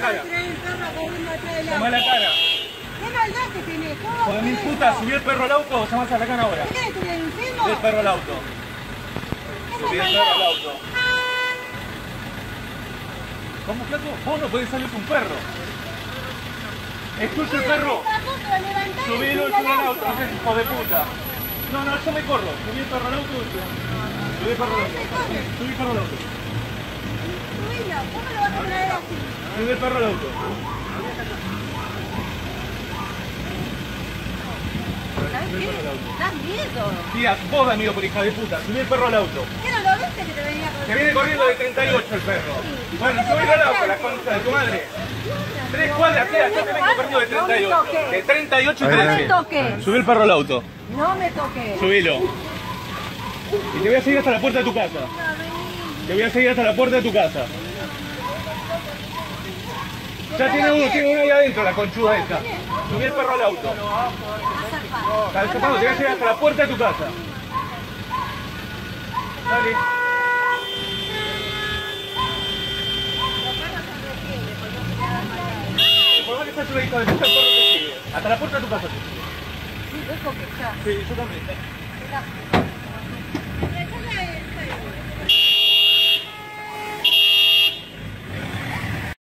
la cara. El perro auto. la cara. ¿Qué maldad que tenés? ¿Cómo Joder, podés? puta, subí el perro al auto o llamás a la cana ahora. ¿Qué enfermo? Subí el perro al auto. ¿Qué Subí el perro al auto. ¿Cómo, flaco? Vos no podés salir con un perro. Es tuyo el perro. Subilo, subilo al auto, hijo de puta. No, no, yo me corro. Subí el perro al auto. Subí el perro al auto. Subí el perro al auto. Subilo, ¿cómo lo vas a traer Subí el perro al auto. ¿Sabes qué? Das miedo. Tía, vos da miedo por hija de puta. Subí el perro al auto. ¿Qué no lo viste que te venía con Se viene corriendo de 38 el perro. Bueno, subilo al auto, la concha de tu madre. Tres cuadras queda, ya te vengo corriendo de 38. De 38 y No me 13. toques. Subí el perro al auto. No me toques. Subilo. Y te voy a seguir hasta la puerta de tu casa. Te voy a seguir hasta la puerta de tu casa. Ya tiene uno, tiene uno ahí adentro, la conchuda esta. Subí el perro al auto. Te a hasta la puerta de tu casa. Dale. Por más que seas una hija de puta, el perro te sigue. Hasta la puerta de tu casa. Sí, yo también.